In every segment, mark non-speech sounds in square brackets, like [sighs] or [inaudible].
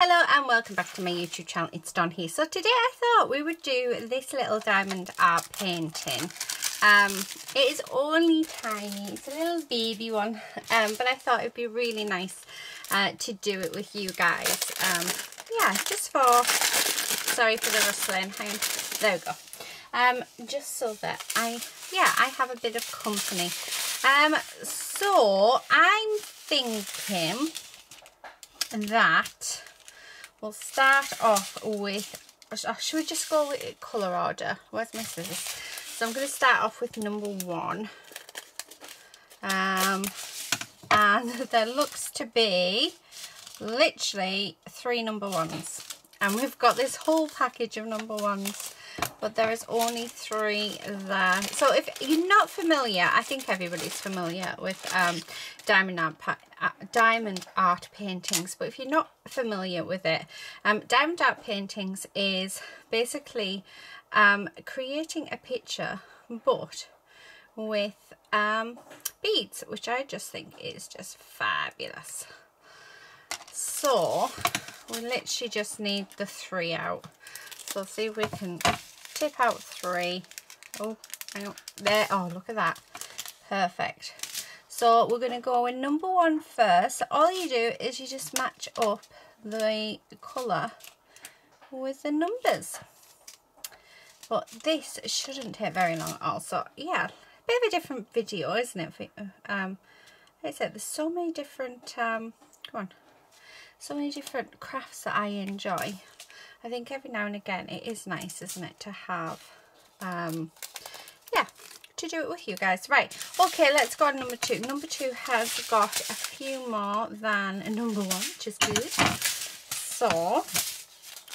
Hello and welcome back to my YouTube channel, it's Dawn here. So today I thought we would do this little diamond art painting. Um, it is only tiny, it's a little baby one, um, but I thought it would be really nice uh, to do it with you guys. Um, yeah, just for, sorry for the rustling, hang on, there we go. Um, just so that I, yeah, I have a bit of company. Um, so I'm thinking that we'll start off with, should we just go with colour order? Where's my scissors? So I'm going to start off with number one. Um, and [laughs] there looks to be literally three number ones. And we've got this whole package of number ones but there is only three there. So if you're not familiar, I think everybody's familiar with um, diamond art, uh, diamond art paintings, but if you're not familiar with it, um, diamond art paintings is basically um, creating a picture, but with um, beads, which I just think is just fabulous. So we literally just need the three out. So see if we can tip out three. Oh, hang on. There. Oh, look at that. Perfect. So we're going to go with number one first. all you do is you just match up the colour with the numbers. But this shouldn't take very long also. Yeah, a bit of a different video, isn't it? Um, like I said, there's so many different, um, come on, so many different crafts that I enjoy. I think every now and again it is nice, isn't it, to have, um, yeah, to do it with you guys. Right, okay, let's go on number two. Number two has got a few more than number one, which is good. So,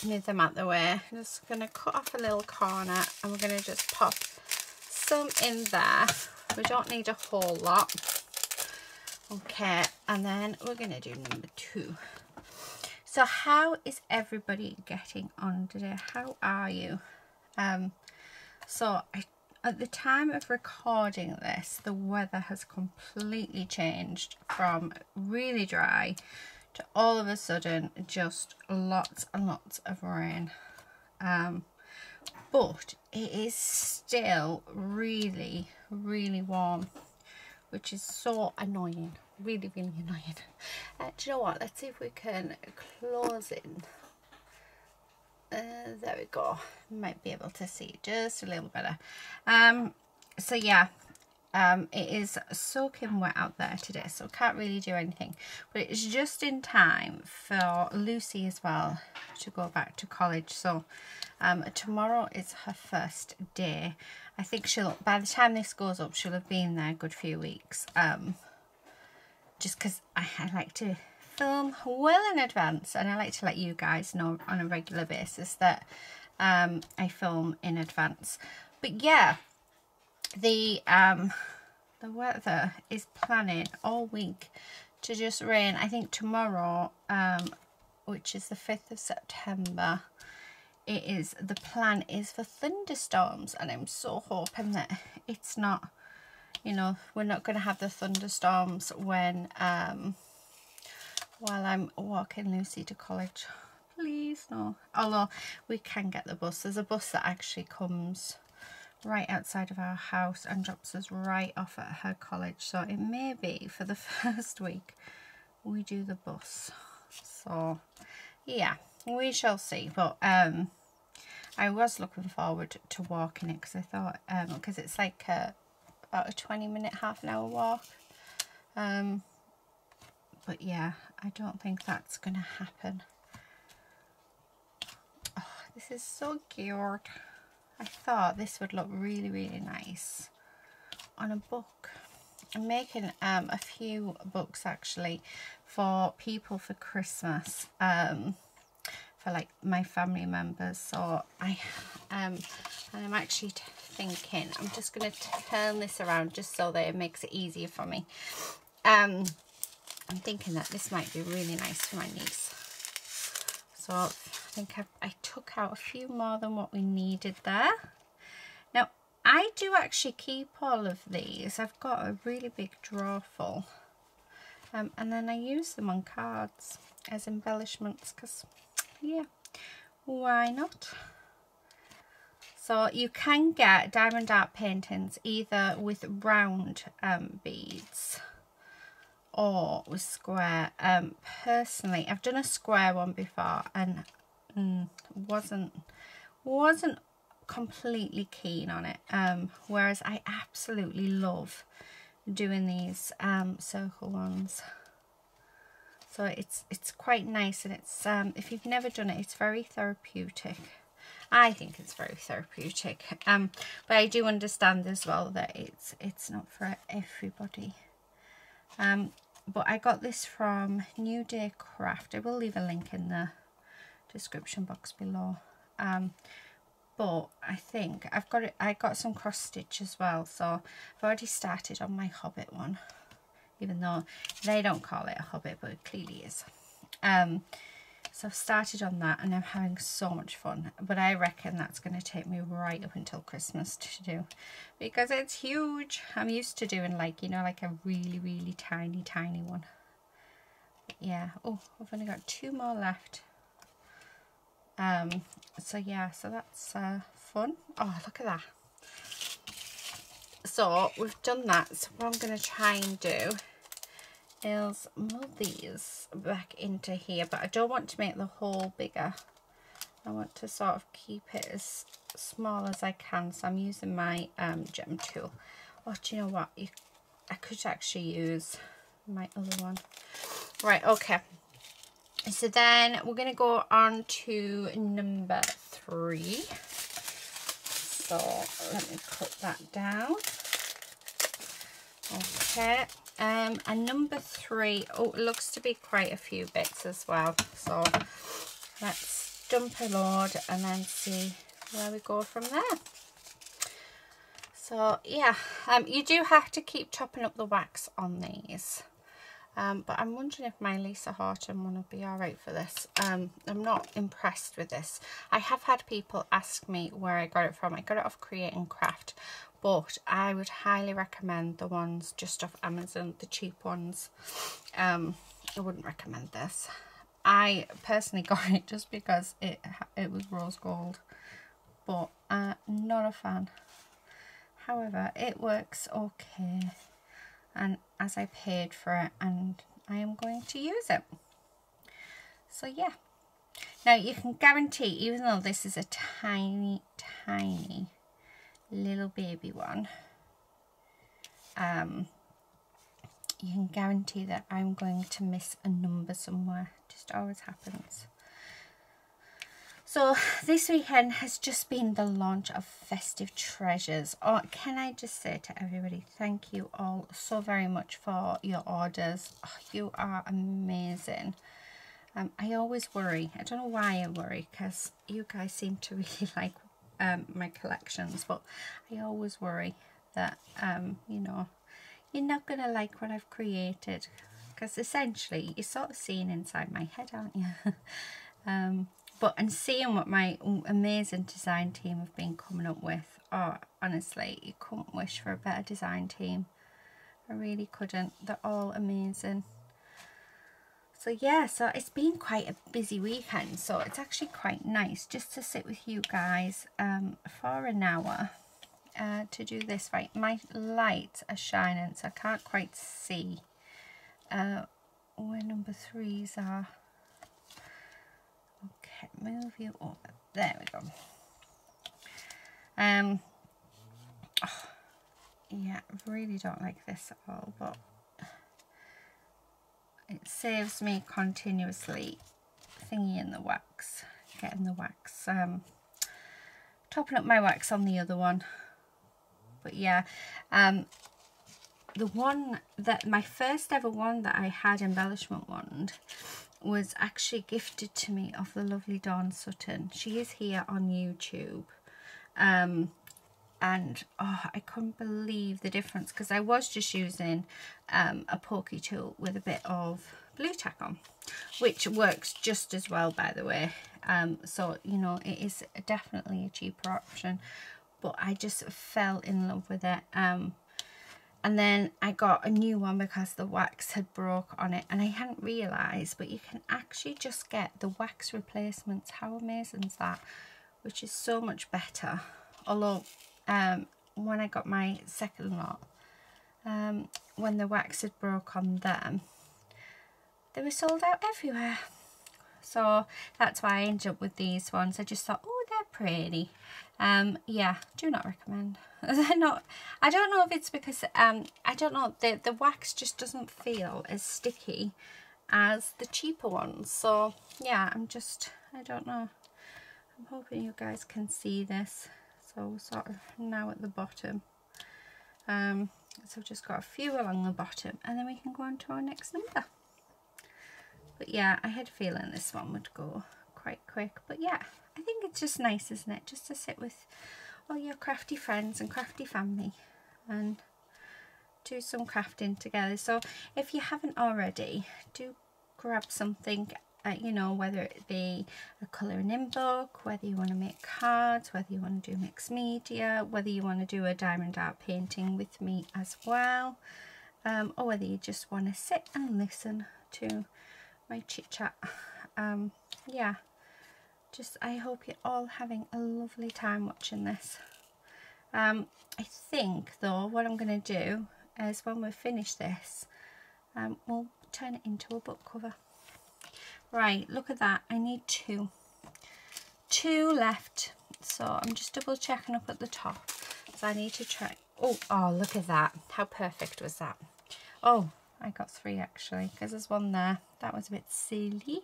move them out the way. I'm just going to cut off a little corner and we're going to just pop some in there. We don't need a whole lot. Okay, and then we're going to do number two. So how is everybody getting on today? How are you? Um, so I, at the time of recording this, the weather has completely changed from really dry to all of a sudden just lots and lots of rain. Um, but it is still really, really warm, which is so annoying really, really annoying. Uh, do you know what? Let's see if we can close in. Uh, there we go. Might be able to see just a little better. Um, so yeah, um, it is soaking wet out there today, so can't really do anything. But it's just in time for Lucy as well to go back to college. So um, tomorrow is her first day. I think she'll, by the time this goes up, she'll have been there a good few weeks. Um, just because I, I like to film well in advance and I like to let you guys know on a regular basis that um, I film in advance. But yeah, the um, the weather is planning all week to just rain. I think tomorrow, um, which is the 5th of September, it is the plan is for thunderstorms and I'm so hoping that it's not you know, we're not going to have the thunderstorms when, um, while I'm walking Lucy to college. Please, no. Although we can get the bus. There's a bus that actually comes right outside of our house and drops us right off at her college. So it may be for the [laughs] first week we do the bus. So, yeah, we shall see. But, um, I was looking forward to walking it because I thought, um, because it's like a, about a 20 minute, half an hour walk. Um, but yeah, I don't think that's going to happen. Oh, this is so cute. I thought this would look really, really nice on a book. I'm making um, a few books actually for people for Christmas. Um, for like my family members so I um I'm actually thinking I'm just going to turn this around just so that it makes it easier for me um I'm thinking that this might be really nice for my niece. So I think I, I took out a few more than what we needed there. Now I do actually keep all of these. I've got a really big drawer full. Um, and then I use them on cards as embellishments because yeah why not? So you can get diamond art paintings either with round um, beads or with square. Um, personally, I've done a square one before and mm, wasn't wasn't completely keen on it. Um, whereas I absolutely love doing these um, circle ones. So it's it's quite nice and it's um, if you've never done it, it's very therapeutic. I think it's very therapeutic. Um, but I do understand as well that it's it's not for everybody. Um, but I got this from New Day Craft. I will leave a link in the description box below. Um, but I think I've got it. I got some cross stitch as well, so I've already started on my Hobbit one, even though they don't call it a Hobbit, but it clearly is. Um, so I've started on that and I'm having so much fun. But I reckon that's going to take me right up until Christmas to do. Because it's huge. I'm used to doing like, you know, like a really, really tiny, tiny one. But yeah. Oh, I've only got two more left. Um. So yeah, so that's uh, fun. Oh, look at that. So we've done that. So what I'm going to try and do is move these back into here but I don't want to make the hole bigger. I want to sort of keep it as small as I can so I'm using my um, gem tool. Oh do you know what? You, I could actually use my other one. Right okay. So then we're going to go on to number three. So let me put that down. Okay um, and number three, oh, it looks to be quite a few bits as well. So let's dump a load and then see where we go from there. So yeah, um, you do have to keep chopping up the wax on these. Um, but I'm wondering if my Lisa Horton one would be alright for this. Um, I'm not impressed with this. I have had people ask me where I got it from. I got it off Create and Craft, but I would highly recommend the ones just off Amazon, the cheap ones. Um, I wouldn't recommend this. I personally [laughs] got it just because it it was rose gold, but uh, not a fan. However, it works okay, and as I paid for it, and I am going to use it. So yeah. Now you can guarantee, even though this is a tiny, tiny little baby one, um, you can guarantee that I'm going to miss a number somewhere. Just always happens. So this weekend has just been the launch of Festive Treasures. Oh, can I just say to everybody, thank you all so very much for your orders. Oh, you are amazing. Um, I always worry. I don't know why I worry because you guys seem to [laughs] really like um, my collections but I always worry that um, you know you're not going to like what I've created. Because essentially you're sort of seeing inside my head aren't you? [laughs] Um, but and seeing what my amazing design team have been coming up with oh honestly you couldn't wish for a better design team. I really couldn't. They're all amazing so yeah, so it's been quite a busy weekend, so it's actually quite nice just to sit with you guys um, for an hour uh, to do this. Right, my lights are shining, so I can't quite see uh, where number threes are. Okay, move you over. There we go. Um, oh, yeah, really don't like this at all, but it saves me continuously thingy in the wax getting the wax um, topping up my wax on the other one. But yeah um, the one that my first ever one that I had embellishment wand was actually gifted to me of the lovely Dawn Sutton. She is here on YouTube. Um, and oh, I couldn't believe the difference because I was just using um, a porky tool with a bit of Blu Tack on which works just as well by the way. Um, so you know it is definitely a cheaper option but I just fell in love with it um, and then I got a new one because the wax had broke on it and I hadn't realised but you can actually just get the wax replacements. How amazing is that? Which is so much better. Although um, when I got my second lot um, when the wax had broke on them they were sold out everywhere. So that's why I ended up with these ones. I just thought oh they're pretty. Um, yeah do not recommend. [laughs] They're not I don't know if it's because um, I don't know the, the wax just doesn't feel as sticky as the cheaper ones. So yeah I'm just I don't know. I'm hoping you guys can see this so sort of now at the bottom. Um, so I've just got a few along the bottom and then we can go on to our next number. But yeah I had a feeling this one would go quite quick. But yeah I think it's just nice isn't it? Just to sit with all your crafty friends and crafty family and do some crafting together. So if you haven't already do grab something uh, you know whether it be a colouring in book whether you want to make cards whether you want to do mixed media whether you want to do a diamond art painting with me as well um, or whether you just want to sit and listen to my chit chat. Um, yeah. Just I hope you're all having a lovely time watching this. Um, I think though what I'm going to do is when we finish this um, we'll turn it into a book cover right look at that. I need two. Two left. So I'm just double checking up at the top. So I need to try oh oh look at that. How perfect was that? Oh I got three actually because there's one there. That was a bit silly.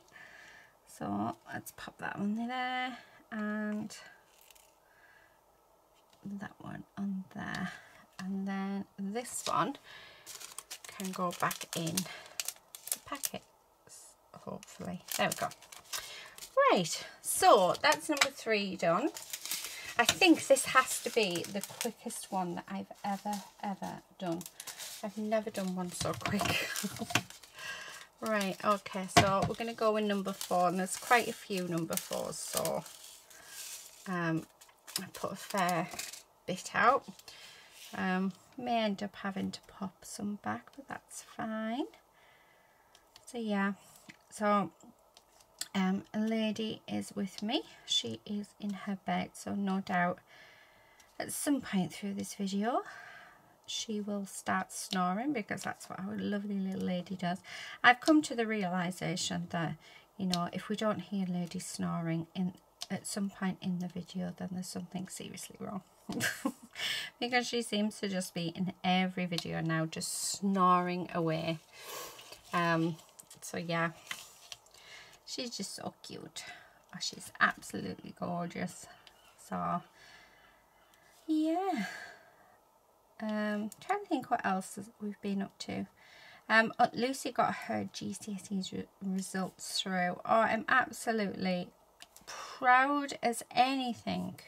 So let's pop that one there and that one on there. And then this one can go back in the packet hopefully there we go. Right so that's number three done. I think this has to be the quickest one that I've ever ever done. I've never done one so quick. [laughs] Right okay so we're going to go with number four and there's quite a few number fours so um I put a fair bit out. Um may end up having to pop some back but that's fine. So yeah so um a lady is with me. She is in her bed so no doubt at some point through this video she will start snoring because that's what our lovely little lady does. I've come to the realization that you know if we don't hear lady snoring in at some point in the video then there's something seriously wrong. [laughs] Because she seems to just be in every video now just snoring away. Um so yeah she's just so cute. Oh, she's absolutely gorgeous. So yeah. Um trying to think what else we've been up to. Um uh, lucy got her gcse's re results through. Oh i'm absolutely proud as anything.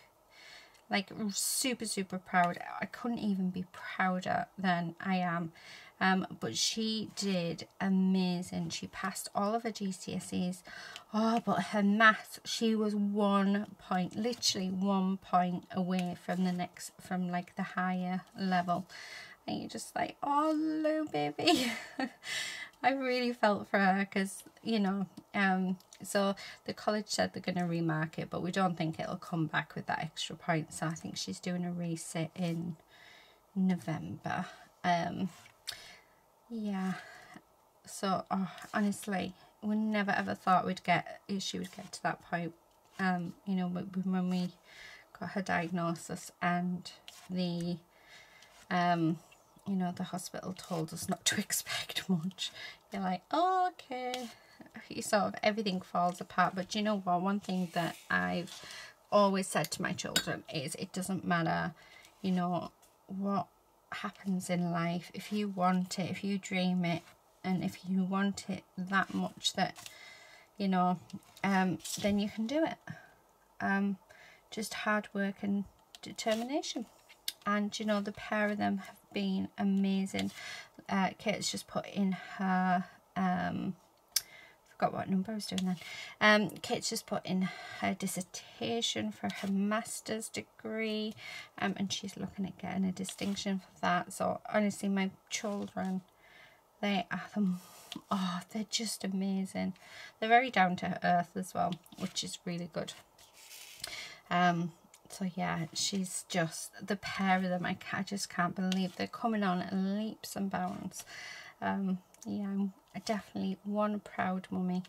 Like super super proud. I couldn't even be prouder than i am um, but she did amazing. She passed all of her GCSEs oh but her maths she was one point literally one point away from the next from like the higher level. And you're just like oh Lou baby. [laughs] I really felt for her because you know um so the college said they're going to remark it but we don't think it'll come back with that extra point. So I think she's doing a reset in November. Um yeah. So oh, honestly we never ever thought we'd get she would get to that point. Um you know when we got her diagnosis and the um you know the hospital told us not to [laughs] expect much. You're like oh, okay. You sort of everything falls apart. But you know what? One thing that I've always said to my children is it doesn't matter you know what happens in life if you want it if you dream it and if you want it that much that you know um then you can do it. Um just hard work and determination. And you know the pair of them have been amazing. Uh kate's just put in her um forgot what number I was doing then. Um, Kate's just put in her dissertation for her master's degree. Um, and she's looking at getting a distinction for that. So honestly, my children, they are oh, they're just amazing. They're very down to earth as well, which is really good. Um, so yeah, she's just, the pair of them, I, I just can't believe they're coming on leaps and bounds. Um, yeah, I'm definitely one proud mummy.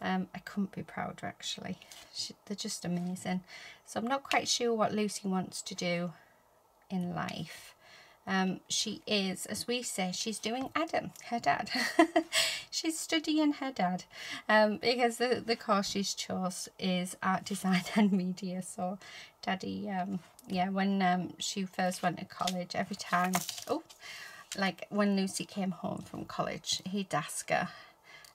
Um, I couldn't be prouder actually. She, they're just amazing. So I'm not quite sure what Lucy wants to do in life. Um, she is, as we say, she's doing Adam, her dad. [laughs] she's studying her dad um, because the, the course she's chose is art design [laughs] and media. So daddy, um, yeah, when um, she first went to college, every time, oh, like when Lucy came home from college, he'd ask her,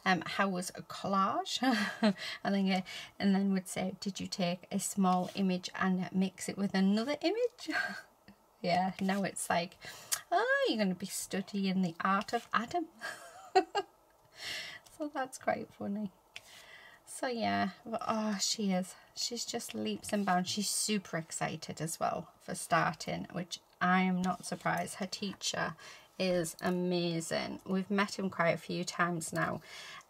um, how was a collage? [laughs] and then and then would say, did you take a small image and mix it with another image? [laughs] yeah, now it's like, oh, you're going to be studying the art of Adam. [laughs] so that's quite funny. So yeah, but, oh, she is. She's just leaps and bounds. She's super excited as well for starting, which I am not surprised. Her teacher is amazing. We've met him quite a few times now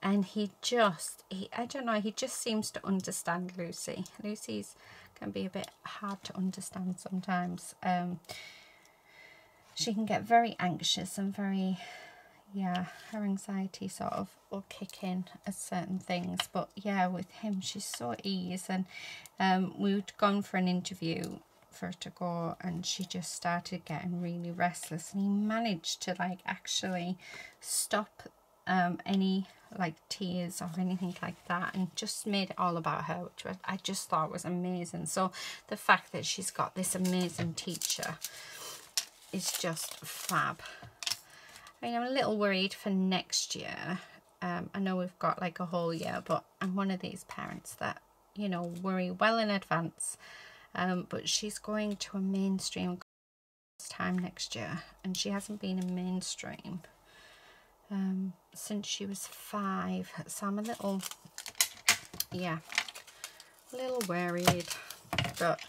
and he just, he, I don't know, he just seems to understand Lucy. Lucy's can be a bit hard to understand sometimes. Um, she can get very anxious and very, yeah, her anxiety sort of will kick in at certain things. But yeah, with him, she's so ease. And um, we'd gone for an interview for her to go and she just started getting really restless and he managed to like actually stop um, any like tears or anything like that and just made it all about her which was I just thought was amazing. So the fact that she's got this amazing teacher is just fab. I mean I'm a little worried for next year. Um, I know we've got like a whole year but I'm one of these parents that you know worry well in advance um, but she's going to a mainstream time next year and she hasn't been in mainstream um, since she was five. So I'm a little yeah a little worried but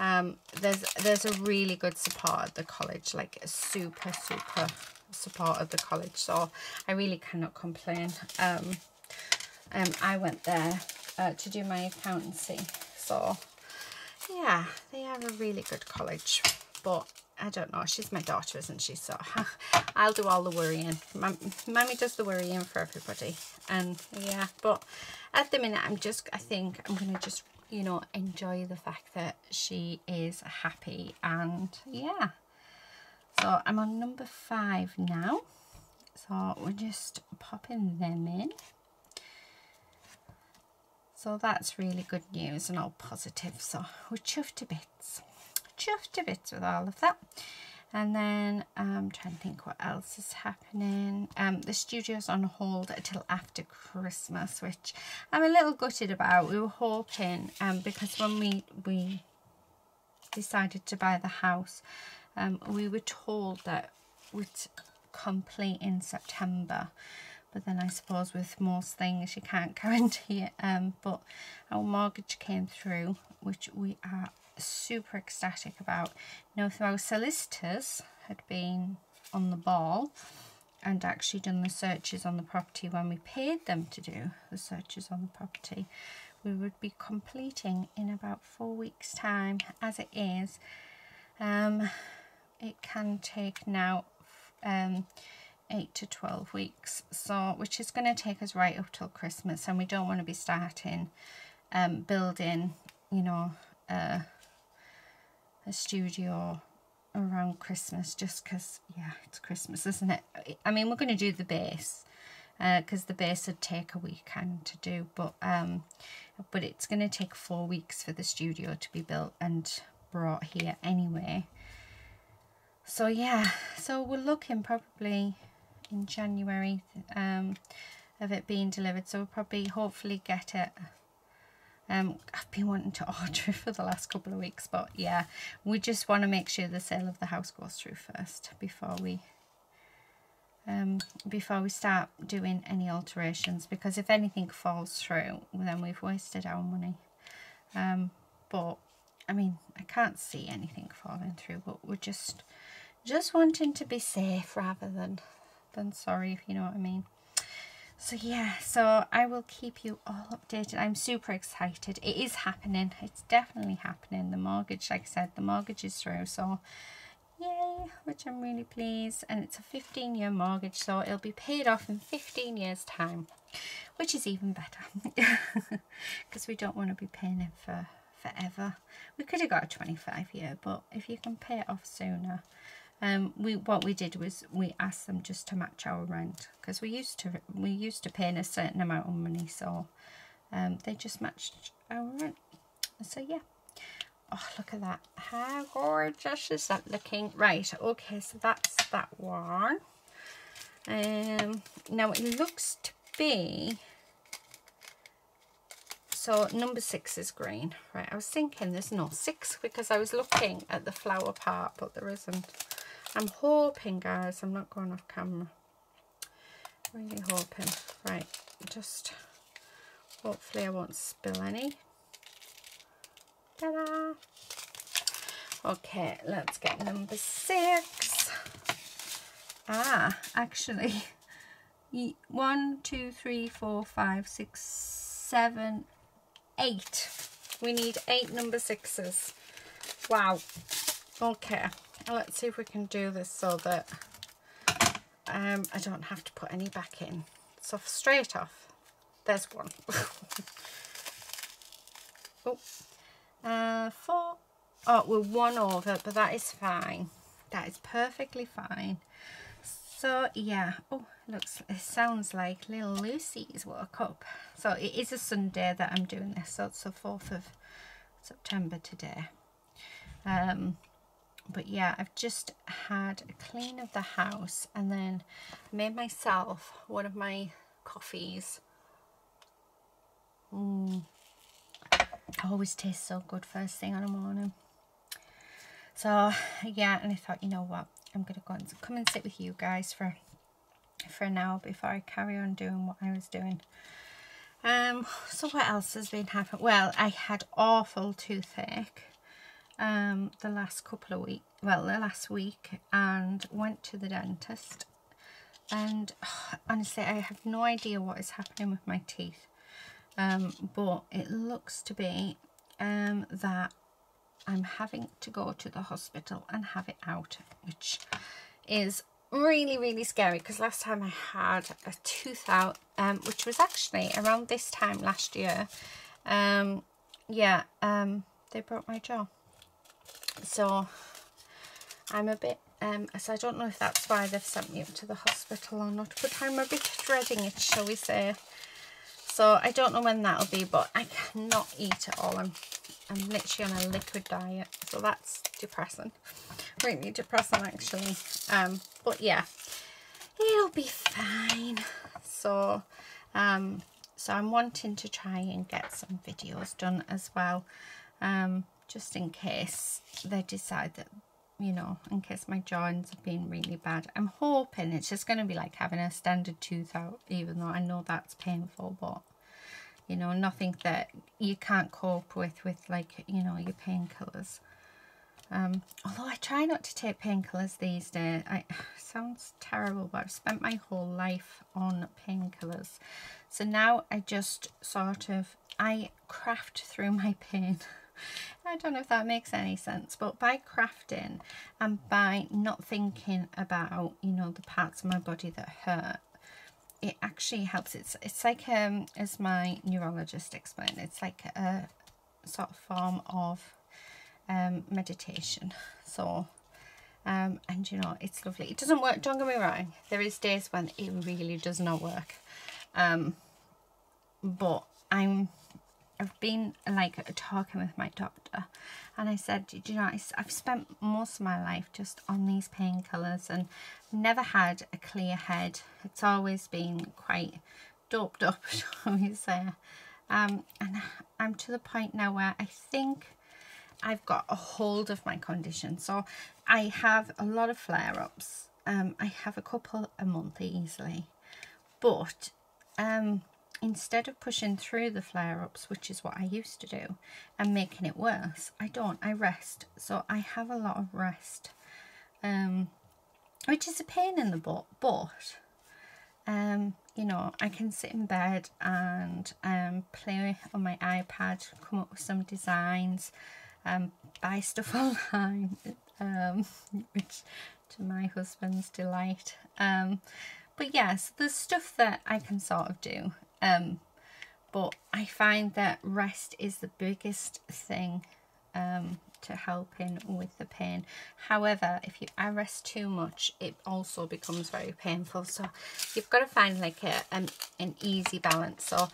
um, there's there's a really good support at the college like super super support at the college so I really cannot complain. Um, um, I went there uh, to do my accountancy so yeah, they are a really good college. But I don't know, she's my daughter, isn't she? So [laughs] I'll do all the worrying. Mummy does the worrying for everybody. And yeah, but at the minute, I'm just, I think I'm going to just, you know, enjoy the fact that she is happy. And yeah, so I'm on number five now. So we're just popping them in. So that's really good news and all positive. So we're chuffed to bits. Chuffed to bits with all of that. And then I'm um, trying to think what else is happening. Um, the studio's on hold until after Christmas, which I'm a little gutted about. We were hoping, um, because when we, we decided to buy the house, um, we were told that we'd complete in September but then I suppose with most things you can't [laughs] guarantee it um, but our mortgage came through which we are super ecstatic about. Now through our solicitors had been on the ball and actually done the searches on the property when we paid them to do the searches on the property we would be completing in about four weeks time. As it is um, it can take now um, 8 to 12 weeks. So which is going to take us right up till Christmas and we don't want to be starting um, building you know a studio around Christmas just because yeah it's Christmas isn't it? I mean we're going to do the base because uh, the base would take a weekend to do but um but it's going to take four weeks for the studio to be built and brought here anyway. So yeah so we're looking probably in January um, of it being delivered. So we'll probably hopefully get it. Um, I've been wanting to [laughs] order for the last couple of weeks, but yeah, we just want to make sure the sale of the house goes through first before we um, before we start doing any alterations because if anything falls through then we've wasted our money um, but I mean I can't see anything falling through but we're just just wanting to be safe rather than than sorry if you know what I mean. So yeah so I will keep you all updated. I'm super excited. It is happening. It's definitely happening. The mortgage like I said the mortgage is through so yay which I'm really pleased. And it's a 15 year mortgage so it'll be paid off in 15 years time which is even better. [laughs] Because we don't want to be paying it for forever. We could have got a 25 year but if you can pay it off sooner um we what we did was we asked them just to match our rent because we used to we used to pay in a certain amount of money so um they just matched our rent so yeah Oh, look at that. How gorgeous is that looking? Right, okay, so that's that one. Um, now it looks to be, so number six is green. Right, I was thinking there's no six because I was looking at the flower part, but there isn't. I'm hoping, guys, I'm not going off camera. Really hoping. Right, just hopefully I won't spill any. Ta-da! Okay, let's get number six. Ah, actually, [laughs] one, two, three, four, five, six, seven, eight. We need eight number sixes. Wow. Okay, let's see if we can do this so that um, I don't have to put any back in. So straight off, there's one. [laughs] oh. Uh, four. Oh, we're one over, but that is fine. That is perfectly fine. So, yeah. Oh, looks, it sounds like little Lucy's woke up. So, it is a Sunday that I'm doing this. So, it's the 4th of September today. Um, but yeah, I've just had a clean of the house and then made myself one of my coffees. Mm, always tastes so good first thing in the morning. So yeah, and I thought, you know what, I'm gonna go and come and sit with you guys for for hour before I carry on doing what I was doing. Um, so what else has been happening? Well, I had awful toothache um the last couple of weeks well the last week and went to the dentist and [sighs] honestly I have no idea what is happening with my teeth um, but it looks to be um, that I'm having to go to the hospital and have it out, which is really, really scary because last time I had a tooth out, um, which was actually around this time last year, um, yeah, um, they broke my jaw. So I'm a bit, um, so I don't know if that's why they've sent me up to the hospital or not, but I'm a bit dreading it, shall we say. So I don't know when that'll be, but I cannot eat at all. I'm, I'm literally on a liquid diet, so that's depressing. Really depressing, actually. Um, but yeah, it'll be fine. So, um, so I'm wanting to try and get some videos done as well, um, just in case they decide that you know, in case my joints have been really bad. I'm hoping it's just going to be like having a standard tooth out, even though I know that's painful, but, you know, nothing that you can't cope with, with like, you know, your painkillers. Um, although I try not to take painkillers these days. I, [sighs] sounds terrible, but I've spent my whole life on painkillers. So now I just sort of, I craft through my pain. [laughs] I don't know if that makes any sense, but by crafting and by not thinking about, you know, the parts of my body that hurt, it actually helps. It's it's like, um, as my neurologist explained, it's like a sort of form of um, meditation. [laughs] So, um, and you know, it's lovely. It doesn't work, don't get me wrong. There is days when it really does not work. Um, but I'm I've been like talking with my doctor and I said, you know, I've spent most of my life just on these painkillers and never had a clear head. It's always been quite doped up, [laughs] shall we say. Um, and I'm to the point now where I think I've got a hold of my condition. So I have a lot of flare-ups um, I have a couple a month easily. But um, instead of pushing through the flare-ups, which is what I used to do, and making it worse, I don't. I rest. So I have a lot of rest, um, which is a pain in the butt, but um, you know, I can sit in bed and um, play on my iPad, come up with some designs, um, buy stuff [laughs] online, um, which to my husband's delight. Um, but yes, there's stuff that I can sort of do. Um, but I find that rest is the biggest thing um, to helping with the pain. However, if you I rest too much, it also becomes very painful. So you've got to find like a, an, an easy balance. So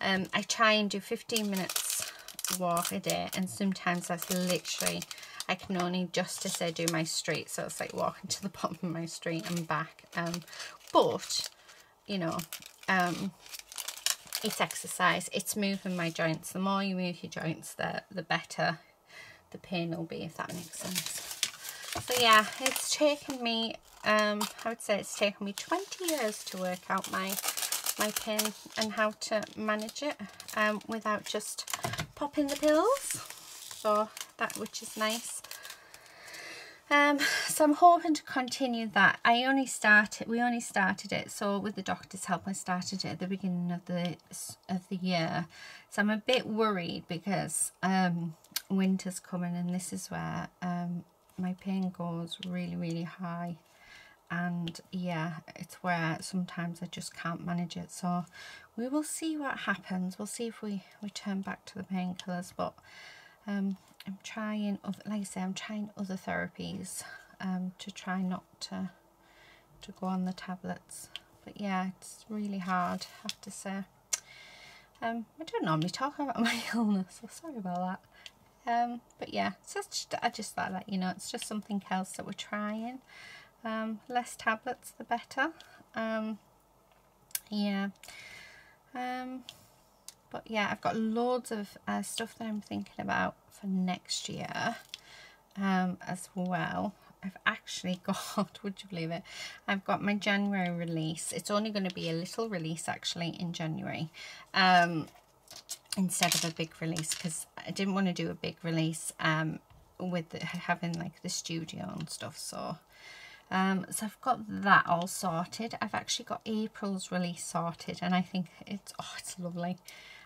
um, I try and do 15 minutes walk a day and sometimes that's literally I can only just to say do my street so it's like walking to the [laughs] bottom of my street and back um but you know um it's exercise it's moving my joints. The more you move your joints the the better the pain will be if that makes sense. So yeah it's taken me um i would say it's taken me 20 years to work out my my pain and how to manage it um without just popping the pills. So that which is nice um [sighs] so i'm hoping to continue that. I only started we only started it so with the doctor's help i started it at the beginning of the of the year. So i'm a bit worried because um winter's coming and this is where um, my pain goes really really high. And yeah it's where sometimes I just can't manage it. So we will see what happens. We'll see if we we turn back to the painkillers but um, I'm trying like I say I'm trying other therapies um, to try not to to go on the tablets but yeah it's really hard I have to say um, I don't normally talk about [laughs] my illness so sorry about that um, but yeah, so just, I just thought that, you know, it's just something else that we're trying. Um, less tablets, the better. Um, yeah. Um, but yeah, I've got loads of uh, stuff that I'm thinking about for next year um, as well. I've actually [laughs] got, would you believe it, I've got my January release. It's only going to be a little release actually in January. Um, instead of a big release because I didn't want to do a big release um, with the, having like the studio and stuff so um, so I've got that all sorted I've actually got April's release sorted and I think it's oh it's lovely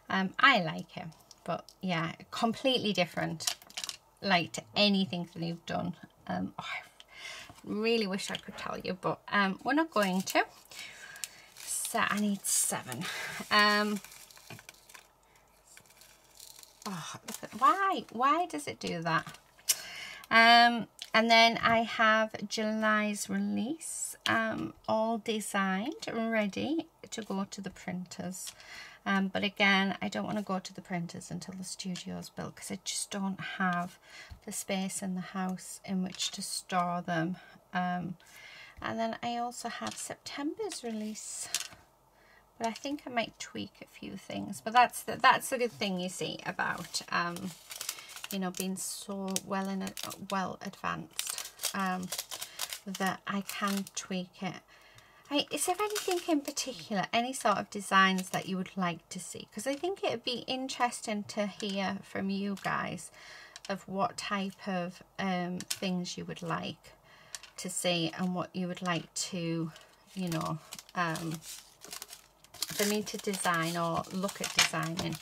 um, I like it but yeah completely different like to anything that you've done um, oh, I really wish I could tell you but um, we're not going to so I need seven um, Oh, why? Why does it do that? Um, and then I have July's release, um, all designed, and ready to go to the printers. Um, but again, I don't want to go to the printers until the studio's built because I just don't have the space in the house in which to store them. Um, and then I also have September's release but I think I might tweak a few things. But that's the, that's the good thing you see about, um, you know, being so well in a, well advanced um, that I can tweak it. Is there anything in particular, any sort of designs that you would like to see? Because I think it would be interesting to hear from you guys of what type of um, things you would like to see and what you would like to, you know, um, for me to design or look at designing.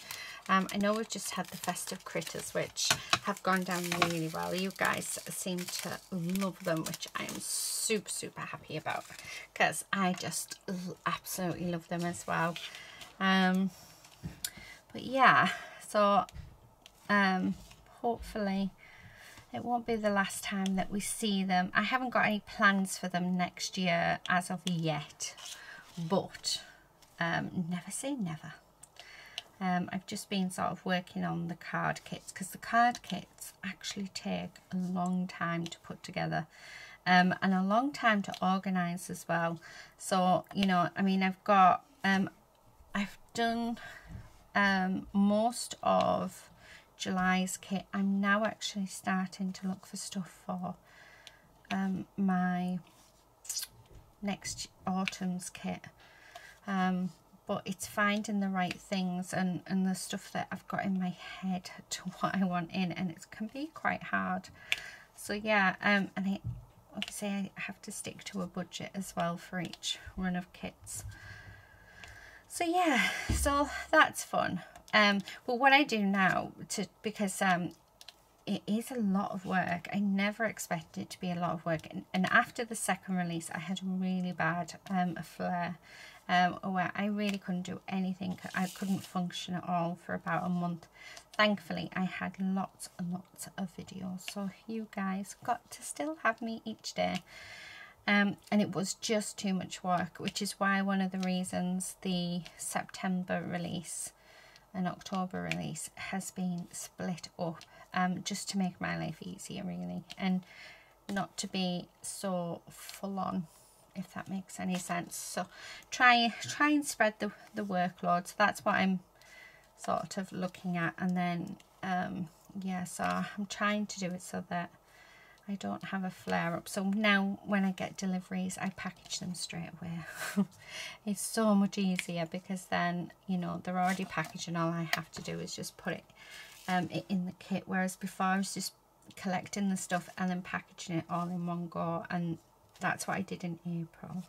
Um, I know we've just had the festive critters, which have gone down really well. You guys seem to love them, which I am super, super happy about because I just absolutely love them as well. Um, but yeah, so um, hopefully it won't be the last time that we see them. I haven't got any plans for them next year as of yet, but um, never say never. Um, I've just been sort of working on the card kits because the card kits actually take a long time to put together um, and a long time to organise as well. So, you know, I mean, I've got, um, I've done um, most of July's kit. I'm now actually starting to look for stuff for um, my next autumn's kit. Um, but it's finding the right things and, and the stuff that I've got in my head [laughs] to what I want in and it can be quite hard. So yeah, um, and I obviously I have to stick to a budget as well for each run of kits. So yeah, so that's fun. Um, but what I do now to because um, it is a lot of work. I never expected it to be a lot of work. And, and after the second release, I had really bad um, a flare um, where I really couldn't do anything. I couldn't function at all for about a month. Thankfully, I had lots and lots of videos. So you guys got to still have me each day. Um, and it was just too much work, which is why one of the reasons the September release and October release has been split up um, just to make my life easier really and not to be so full on if that makes any sense. So try try and spread the, the workload. So that's what I'm sort of looking at. And then um, yeah so I'm trying to do it so that I don't have a flare up. So now when I get deliveries I package them straight away. [laughs] It's so much easier because then you know they're already packaged and all I have to do is just put it um, in the kit. Whereas before I was just collecting the stuff and then packaging it all in one go and that's what I did in April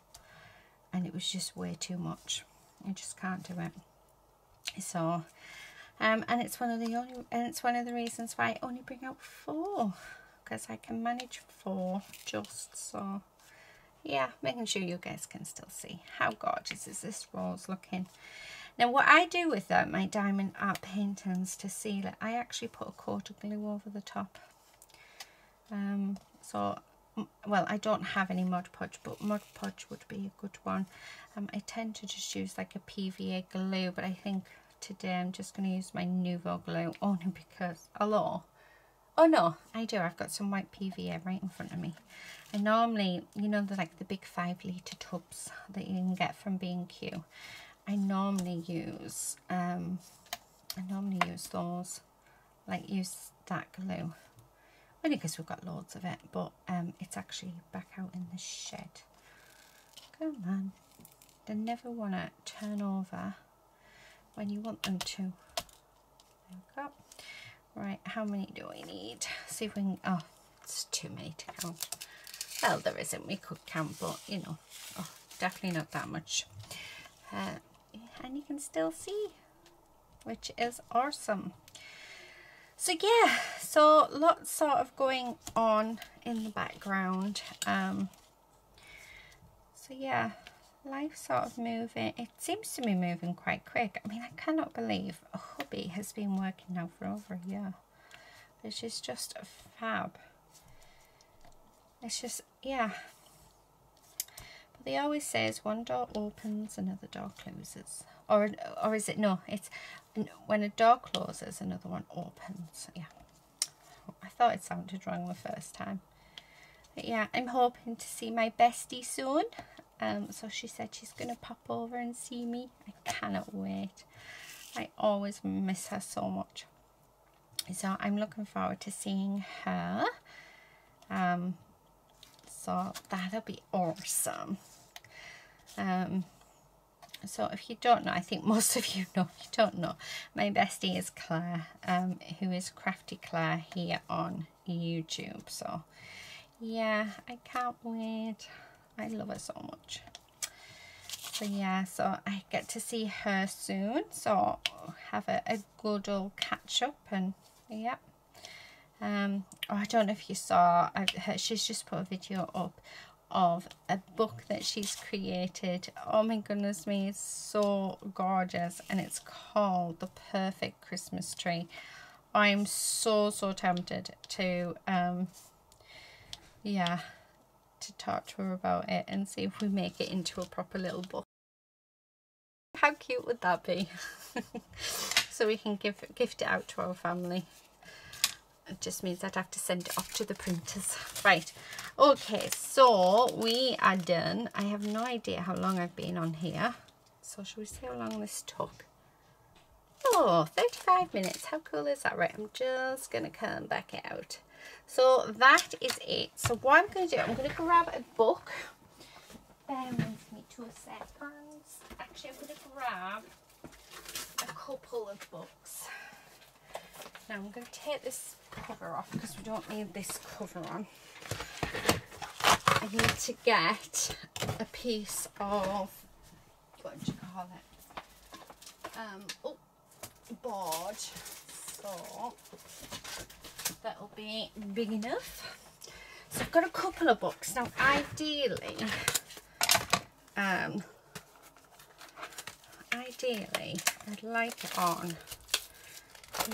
and it was just way too much. I just can't do it. So um, and it's one of the only and it's one of the reasons why I only bring out four because I can manage four just so. Yeah making sure you guys can still see how gorgeous is this rose looking. Now what I do with uh, my diamond art paintings to seal it, I actually put a coat of glue over the top. Um, so, well, I don't have any Mod Podge, but Mod Podge would be a good one. Um, I tend to just use like a PVA glue, but I think today I'm just going to use my Nuvo glue [laughs] only because, hello, oh no, I do, I've got some white PVA right in front of me. I normally, you know, the like the big five litre tubs that you can get from B&Q. I normally use, um, I normally use those, like use that glue. Only because we've got loads of it, but um, it's actually back out in the shed. Come on. They never want to turn over when you want them to. There we go. Right, how many do I need? See if we can, oh, it's too many to count. Well, there isn't, we could count, but you know, oh, definitely not that much. Uh, and you can still see which is awesome so yeah so lots sort of going on in the background um so yeah life sort of moving it seems to be moving quite quick. I mean i cannot believe a hubby has been working now for over a year which is just a fab. It's just yeah. But they always say as one door opens another door closes. Or or is it no it's when a door closes another one opens. Yeah. I thought it sounded wrong the first time. But yeah I'm hoping to see my bestie soon. Um so she said she's gonna pop over and see me. I cannot wait. I always miss her so much. So I'm looking forward to seeing her. Um so that'll be awesome. Um so if you don't know, I think [laughs] most of you know, if you don't know, my bestie is Claire, um, who is Crafty Claire here on YouTube. So yeah, I can't wait. I love her so much. So yeah, so I get to see her soon. So have a, a good old catch up and yeah. Um, oh, I don't know if you saw, I've, her, she's just put a video up of a book that she's created. Oh my goodness me, it's so gorgeous and it's called The Perfect Christmas Tree. I'm so, so tempted to, um, yeah, to talk to her about it and see if we make it into a proper little book. How cute would that be? [laughs] so we can give gift it out to our family. It just means I'd have to send it off to the printers. [laughs] Right. Okay, so we are done. I have no idea how long I've been on here. So shall we see how long this took? Oh, 35 minutes. How cool is that? Right, I'm just going to come back out. So that is it. So what I'm going to do, I'm going to grab a book. bear with me two seconds. Actually, I'm going to grab a couple of books. Now I'm going to take this cover off because we don't need this cover on. I need to get a piece of, what do you call it? Um, oh, board. So that'll be big enough. So I've got a couple of books. Now ideally, um, ideally I'd like it on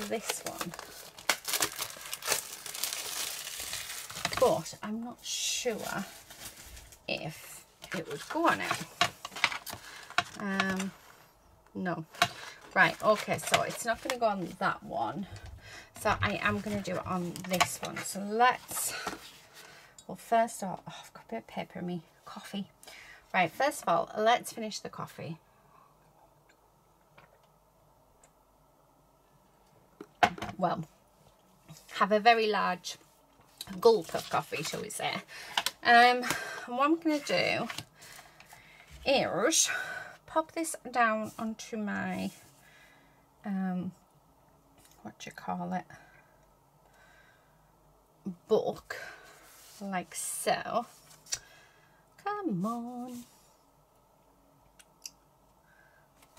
this one. But I'm not sure if it would go on it. Um, no. Right, okay, so it's not going to go on that one. So I am going to do it on this one. So let's, well, first of all, oh, I've got a bit of paper in me, coffee. Right, first of all, let's finish the coffee. Well, have a very large gulp of coffee, shall we say. Um, what I'm going to do is pop this down onto my, um, what do you call it, book, like so. Come on.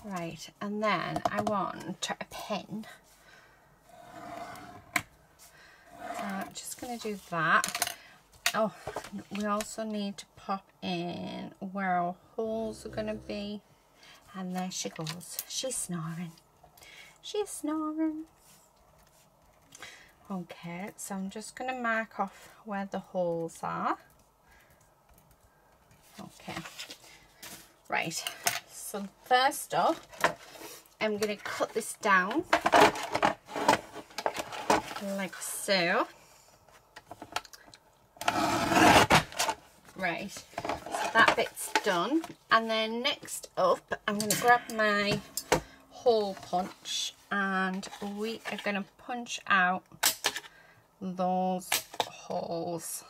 Right, and then I want a pen. So I'm just going to do that. Oh, we also need to pop in where our holes are going to be. And there she goes. She's snoring. She's snoring. Okay, so I'm just going to mark off where the holes are. Okay. Right. So first up, I'm going to cut this down like so. Right, so that bit's done. And then next up, I'm going to grab my hole punch and we are going to punch out those holes.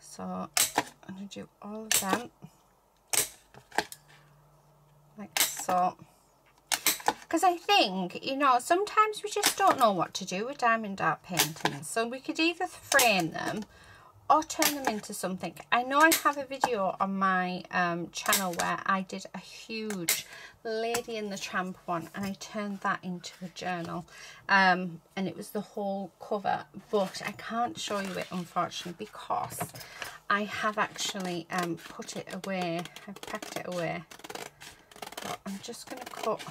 So I'm going to do all of them like so because I think, you know, sometimes we just don't know what to do with diamond art paintings. So we could either frame them or turn them into something. I know I have a video on my um, channel where I did a huge Lady and the Tramp one and I turned that into a journal um, and it was the whole cover but I can't show you it unfortunately because I have actually um, put it away, I've packed it away. But I'm just going to cut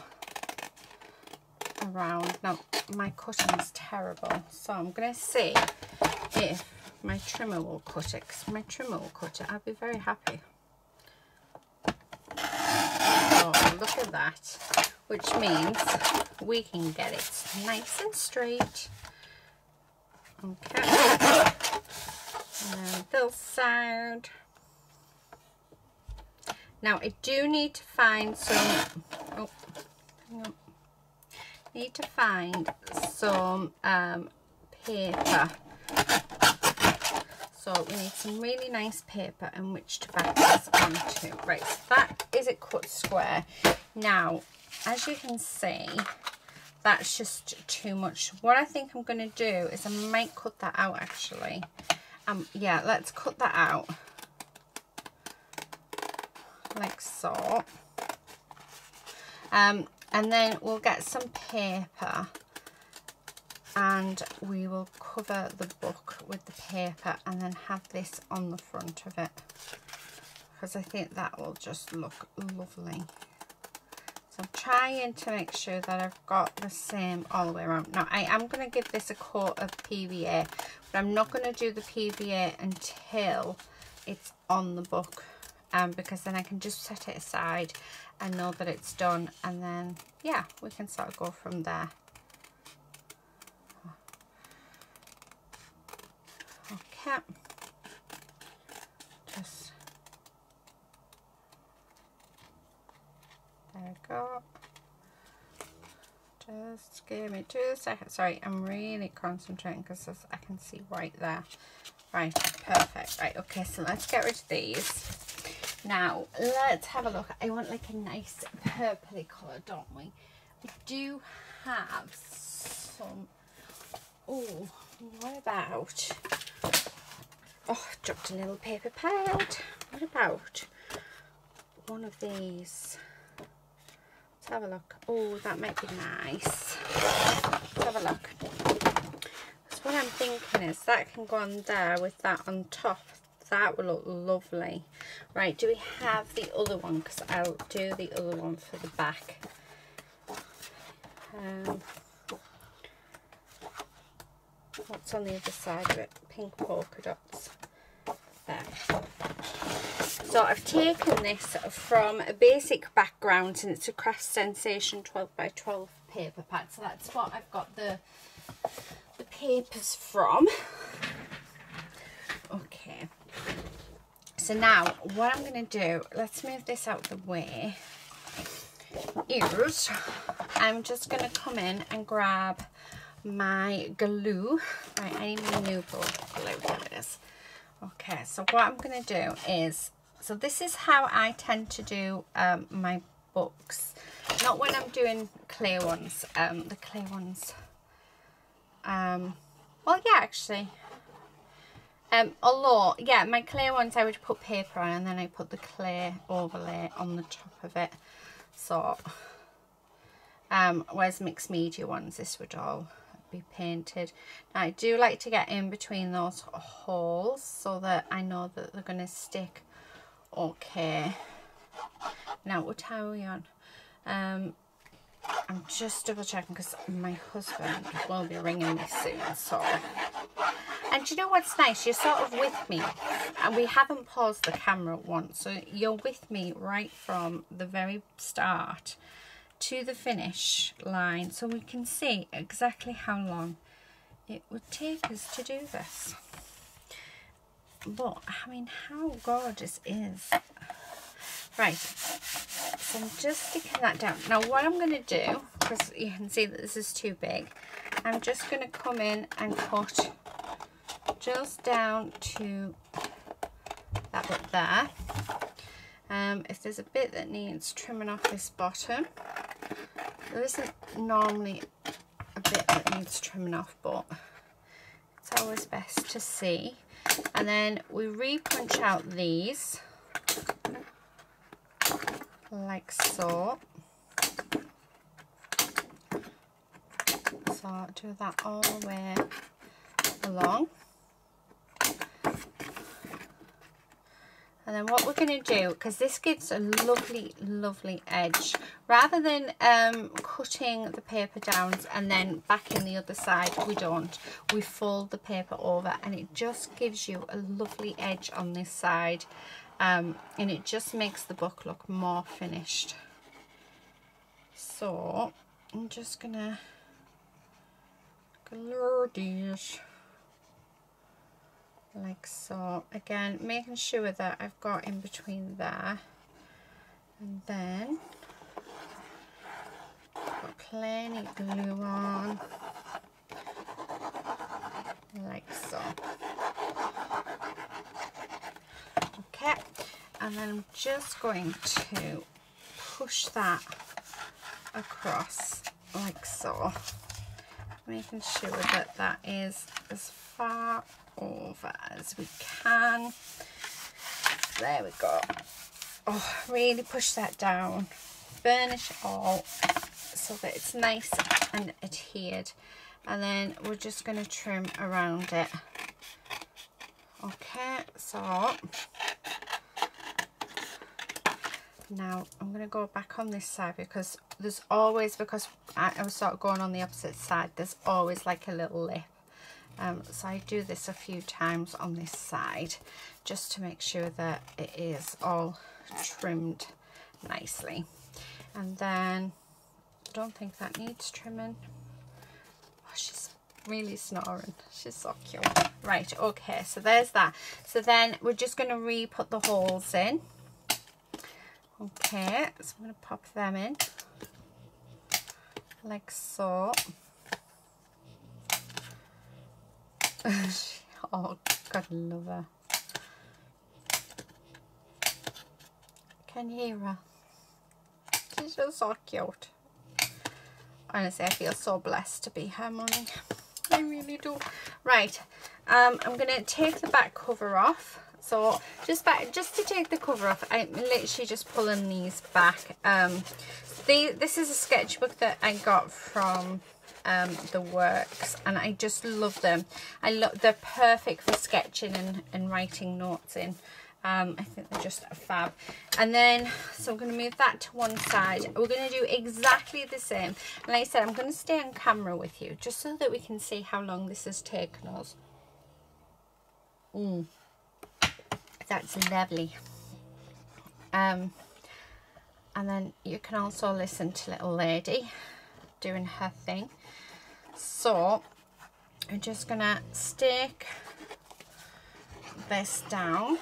around. Now, my cutting is terrible, so I'm going to see if my trimmer will cut it, because my trimmer will cut it. I'll be very happy. So, look at that, which means we can get it nice and straight. Okay. And this. Now, I do need to find some... Oh, need to find some um, paper. So we need some really nice paper in which to back this onto. Right, so that is it cut square. Now, as you can see, that's just too much. What I think I'm going to do is I might cut that out actually. Um, yeah, let's cut that out. Like so. Um, and then we'll get some paper and we will cover the book with the paper and then have this on the front of it because I think that will just look lovely. So I'm trying to make sure that I've got the same all the way around. Now I am going to give this a coat of PVA but I'm not going to do the PVA until it's on the book um, because then I can just set it aside and know that it's done and then yeah we can sort of go from there okay just there we go. Just give me two seconds. Sorry I'm really concentrating because I can see right there. Right perfect. Right okay so let's get rid of these. Now, let's have a look. I want like a nice purpley colour, don't we? We do have some... Oh, what about... Oh, dropped a little paper pad. What about one of these? Let's have a look. Oh, that might be nice. Let's have a look. So what I'm thinking is that can go on there with that on top. That will look lovely. Right, do we have the other one? Because I'll do the other one for the back. Um, what's on the other side of it? Pink polka dots. There. So I've taken this from a basic background and it's a Craft Sensation 12 by 12 paper pad. So that's what I've got the, the papers from. Okay. So now what I'm going to do, let's move this out of the way, is I'm just going to come in and grab my glue. My new glue. There it is. Okay, so what I'm going to do is, so this is how I tend to do um, my books. Not when I'm doing clear ones, um, the clear ones. Um, well, yeah, actually, um, although, yeah, my clear ones I would put paper on and then I put the clear overlay on the top of it. So, um, whereas mixed media ones, this would all be painted. Now, I do like to get in between those holes so that I know that they're going to stick okay. Now, what are we on? Um, I'm just double checking because my husband will be ringing me soon, so and you know what's nice? You're sort of with me. And we haven't paused the camera once. So you're with me right from the very start to the finish line. So we can see exactly how long it would take us to do this. But, I mean, how gorgeous is... Right, so I'm just sticking that down. Now what I'm going to do, because you can see that this is too big, I'm just going to come in and cut just down to that bit there. Um, if there's a bit that needs trimming off this bottom, there isn't normally a bit that needs trimming off, but it's always best to see. And then we re-punch out these, like so. So do that all the way along. And then what we're going to do, because this gives a lovely, lovely edge, rather than um, cutting the paper down and then back in the other side, we don't. We fold the paper over and it just gives you a lovely edge on this side. Um, and it just makes the book look more finished. So, I'm just going to color this like so again making sure that I've got in between there and then got plenty glue on like so. Okay and then I'm just going to push that across like so making sure that that is as far over as we can. There we go. Oh, really push that down. Burnish all so that it's nice and adhered. And then we're just going to trim around it. Okay, so now I'm going to go back on this side because there's always, because I, was sort of going on the opposite side, there's always like a little lip um, so I do this a few times on this side just to make sure that it is all trimmed nicely. And then I don't think that needs trimming. Oh, she's really snoring. She's so cute. Right, okay, so there's that. So then we're just going to re-put the holes in. Okay, so I'm going to pop them in like so. [laughs] oh, God, love her. Can you hear her? She's just so cute. Honestly, I feel so blessed to be her mummy. I really do. Right, um, I'm going to take the back cover off. So just back, just to take the cover off, I'm literally just pulling these back. Um, the, this is a sketchbook that I got from um, the works and I just love them. I love they're perfect for sketching and, and writing notes in. Um, I think they're just fab. And then, so I'm going to move that to one side. We're going to do exactly the same. And like I said, I'm going to stay on camera with you just so that we can see how long this has taken us. Mm. That's lovely. Um, and then you can also listen to little lady doing her thing. So I'm just to stick this down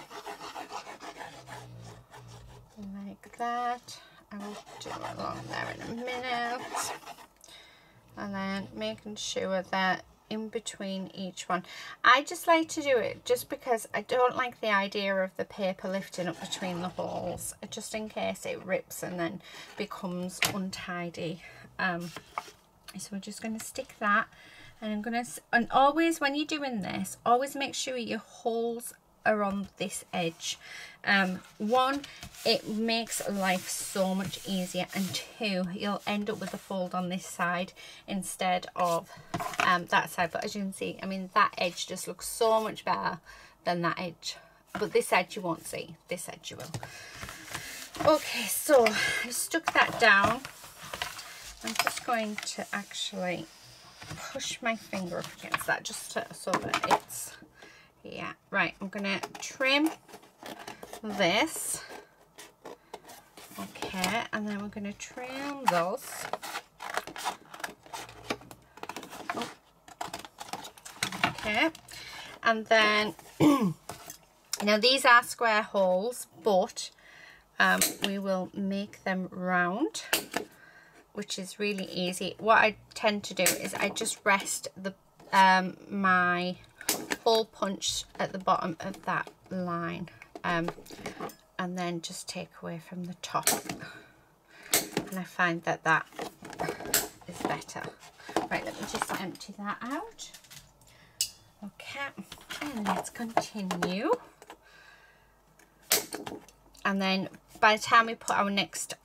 like that. I will do it along there in a minute. And then making sure that in between each one. I just like to do it just because I don't like the idea of the paper lifting up between the holes, just in case it rips and then becomes untidy. Um, so we're just going to stick that and I'm going to, and always when you're doing this, always make sure your holes are on this edge. Um, one, it makes life so much easier and two, you'll end up with a fold on this side instead of um, that side. But as you can see, I mean, that edge just looks so much better than that edge. But this edge you won't see, this edge you will. Okay, so I stuck that down. I'm just going to actually push my finger up against that just to, so that it's, yeah, right, I'm to trim this. Okay, and then we're to trim those. Oh. Okay, and then, [clears throat] now these are square holes, but um, we will make them round which is really easy. What I tend to do is I just rest the um, my hole punch at the bottom of that line um, and then just take away from the top and I find that that is better. Right, let me just empty that out. Okay, and let's continue. And then by the time we put our next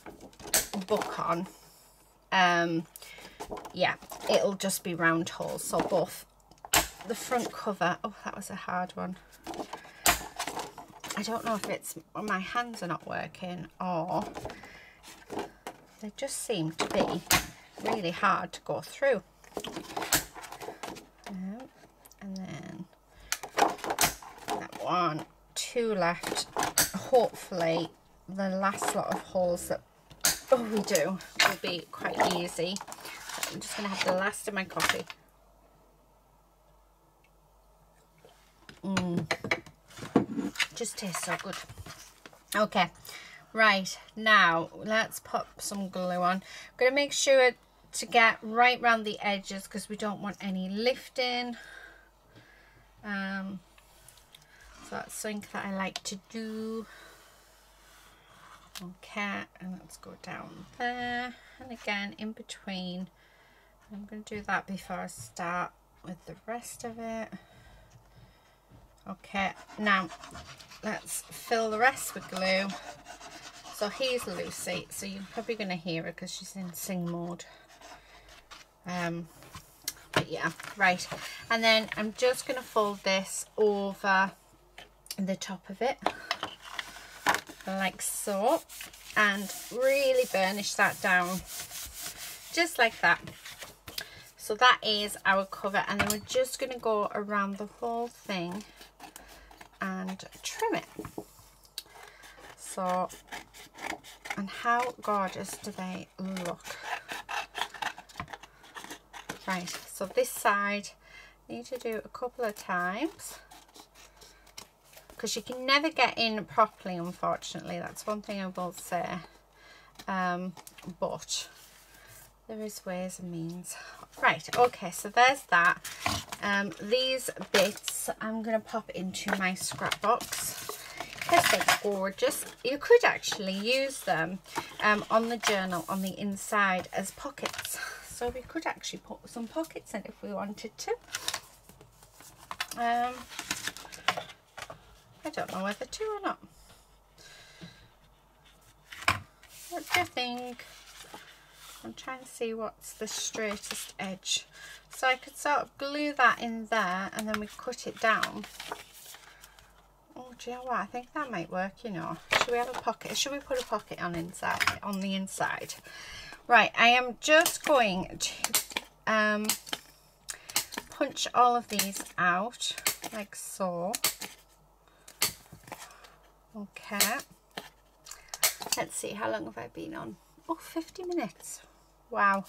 book on, um, yeah, it'll just be round holes. So both the front cover, oh, that was a hard one. I don't know if it's my hands are not working or they just seem to be really hard to go through. Um, and then that one, two left. Hopefully the last lot of holes that oh, we do will be quite easy. I'm just going to have the last of my coffee. Mmm. Just tastes so good. Okay, right, now let's pop some glue on. I'm going to make sure to get right round the edges because we don't want any lifting. Um, so that's something that I like to do okay and let's go down there and again in between I'm going to do that before I start with the rest of it okay now let's fill the rest with glue. So here's Lucy so you're probably going to hear her because she's in sing mode. Um but yeah right. And then I'm just going to fold this over the top of it like so and really burnish that down just like that. So that is our cover and then we're just going to go around the whole thing and trim it. So and how gorgeous do they look? Right so this side need to do a couple of times because you can never get in properly unfortunately that's one thing I will say. Um, but there is ways and means right okay so there's that um, these bits I'm going to pop into my scrap box because they're gorgeous. You could actually use them um, on the journal on the inside as pockets. So we could actually put some pockets in if we wanted to. Um, I don't know whether to or not. What do you think? I'm trying to see what's the straightest edge. So I could sort of glue that in there and then we cut it down. Oh, do you know what? I think that might work, you know. Should we have a pocket? Should we put a pocket on inside on the inside? Right, I am just going to um, punch all of these out like so. Okay. Let's see, how long have I been on? Oh, 50 minutes. Wow.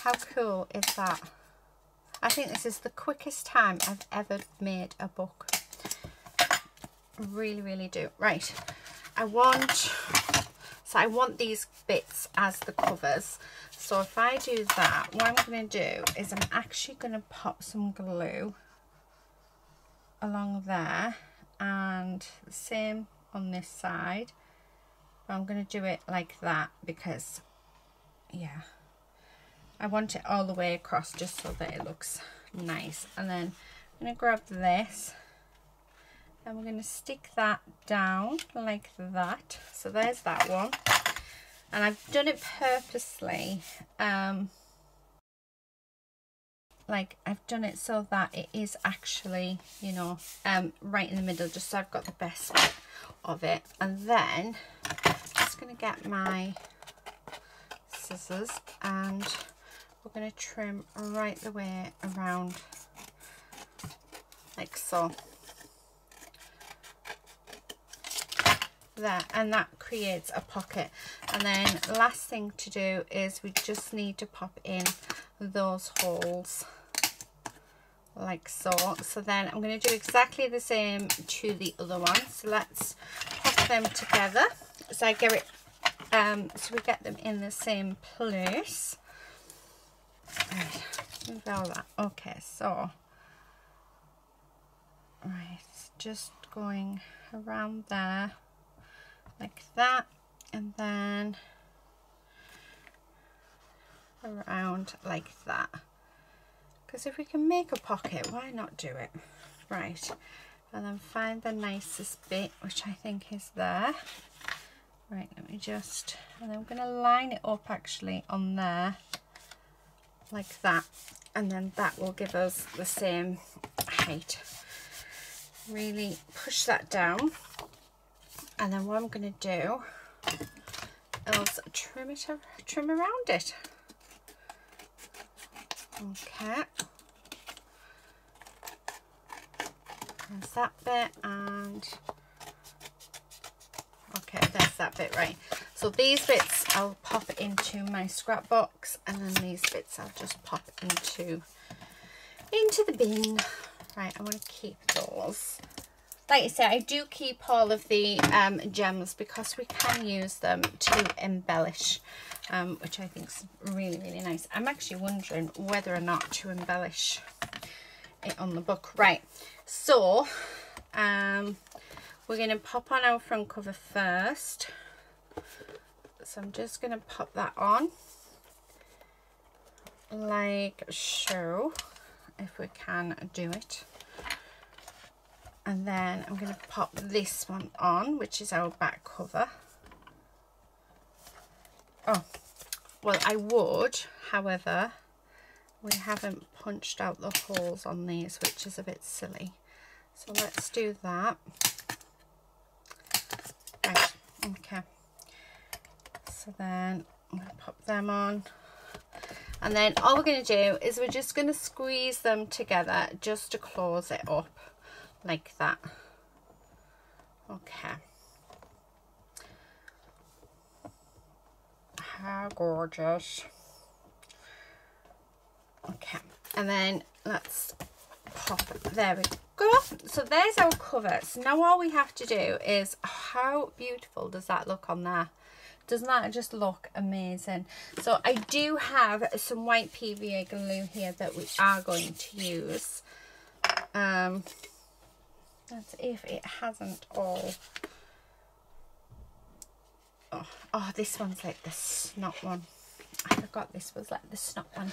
How cool is that? I think this is the quickest time I've ever made a book. really, really do. Right. I want, so I want these bits as the covers. So if I do that, what I'm going to do is I'm actually going to pop some glue along there and the same on this side. I'm going to do it like that because, yeah, I want it all the way across just so that it looks nice. And then I'm going to grab this and we're going to stick that down like that. So there's that one. And I've done it purposely. Um, like I've done it so that it is actually, you know, um, right in the middle, just so I've got the best of it. And then just going to get my scissors and we're going to trim right the way around like so. There and that creates a pocket. And then last thing to do is we just need to pop in those holes like so. So then I'm going to do exactly the same to the other one. So let's pop them together so I get it um so we get them in the same place Right, all that. Okay, so right, just going around there like that, and then around like that. Because if we can make a pocket, why not do it? Right, and then find the nicest bit, which I think is there. Right, let me just, and I'm going to line it up actually on there like that and then that will give us the same height. Really push that down and then what I'm going to do is trim it trim around it. Okay. There's that bit and there's that bit right so these bits I'll pop into my scrap box and then these bits I'll just pop into into the bin. Right, I want to keep those. Like I said, I do keep all of the um, gems because we can use them to embellish, um, which I think is really, really nice. I'm actually wondering whether or not to embellish it on the book. Right, so um, we're going to pop on our front cover first. So I'm just going to pop that on. Like so if we can do it. And then I'm going to pop this one on which is our back cover. Oh well I would however we haven't punched out the holes on these which is a bit silly. So let's do that okay. So then I'm going to pop them on. And then all we're going to do is we're just going to squeeze them together just to close it up like that. Okay. How gorgeous. Okay. And then let's pop there we go so there's our cover so now all we have to do is how beautiful does that look on there doesn't that just look amazing? So I do have some white PVA glue here that we are going to use. Um, That's if it hasn't all. Oh, oh, this one's like the snot one. Forgot this was like the snot one.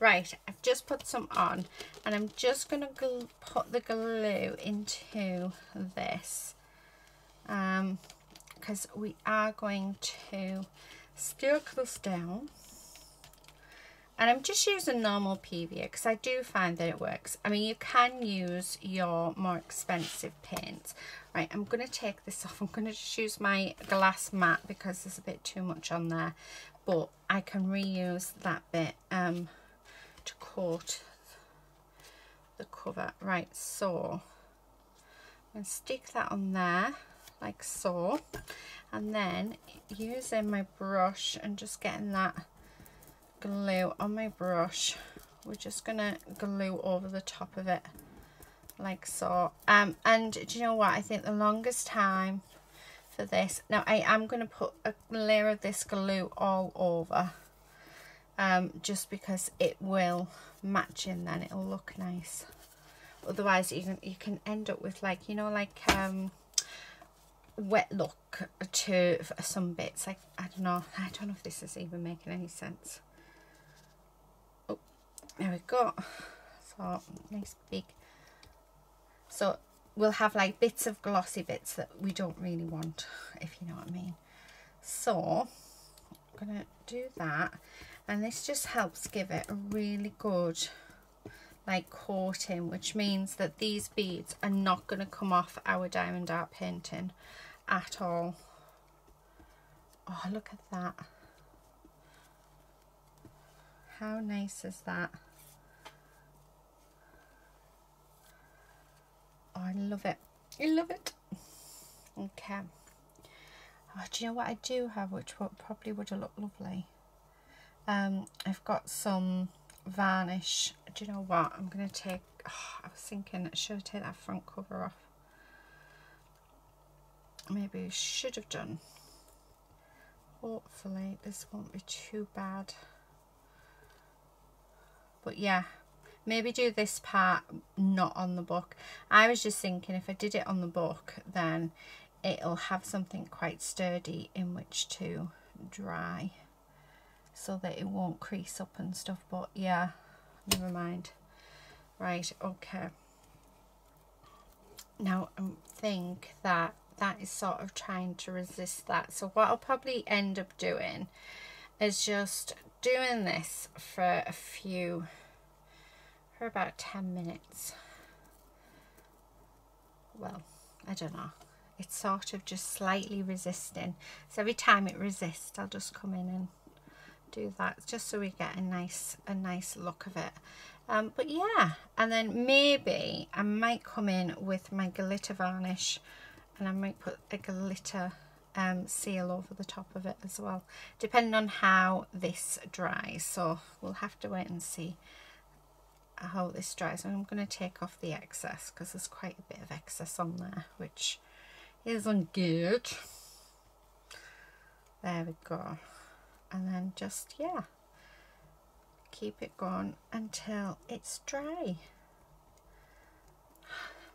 Right, I've just put some on and I'm just going to put the glue into this um, because we are going to stick this down and I'm just using normal PVA because I do find that it works. I mean, you can use your more expensive paints. Right, I'm going to take this off. I'm going to just use my glass mat because there's a bit too much on there. But I can reuse that bit um, to coat the cover. Right, so to stick that on there like so. And then using my brush and just getting that glue on my brush we're just gonna glue over the top of it like so um and do you know what I think the longest time for this. Now I am going to put a layer of this glue all over um just because it will match in then. It'll look nice. Otherwise you can you can end up with like you know like um wet look to some bits. Like I don't know. [laughs] I don't know if this is even making any sense. Oh, there we go. So nice big. So we'll have like bits of glossy bits that we don't really want if you know what I mean. So I'm gonna do that. And this just helps give it a really good like coating which means that these beads are not going to come off our diamond art painting at all. Oh look at that. How nice is that I love it. I love it. Okay. Oh, do you know what I do have, which would, probably would have looked lovely? Um, I've got some varnish. Do you know what? I'm going to take... Oh, I was thinking, should I take that front cover off? Maybe I should have done. Hopefully this won't be too bad. But yeah, maybe do this part not on the book. I was just thinking if I did it on the book then it'll have something quite sturdy in which to dry so that it won't crease up and stuff. But yeah never mind. Right okay. Now I think that that is sort of trying to resist that. So what I'll probably end up doing is just doing this for a few for about 10 minutes. Well, I don't know. It's sort of just slightly resisting. So every time it resists, I'll just come in and do that just so we get a nice a nice look of it. Um, but yeah, and then maybe I might come in with my glitter varnish and I might put a glitter um, seal over the top of it as well, depending on how this dries. So we'll have to wait and see how this dries and I'm going to take off the excess because there's quite a bit of excess on there which isn't good there we go. And then just yeah keep it going until it's dry.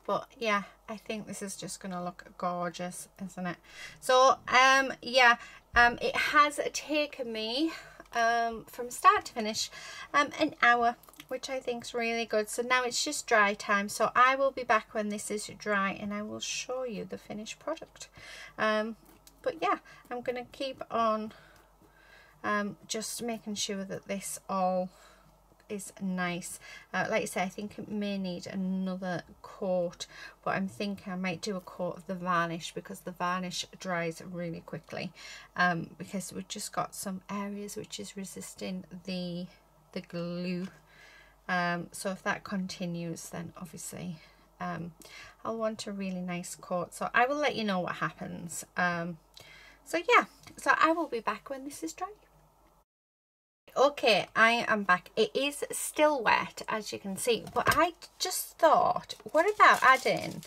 But yeah I think this is just gonna look gorgeous isn't it? So um yeah um it has taken me um from start to finish um an hour which I think is really good. So now it's just dry time. So I will be back when this is dry and I will show you the finished product. Um, but yeah, I'm going to keep on um, just making sure that this all is nice. Uh, like I say, I think it may need another coat, but I'm thinking I might do a coat of the varnish because the varnish dries really quickly um, because we've just got some areas which is resisting the the glue um, so if that continues then obviously um, I'll want a really nice coat so I will let you know what happens. Um, so yeah so I will be back when this is dry. Okay I am back. It is still wet as you can see but I just thought what about adding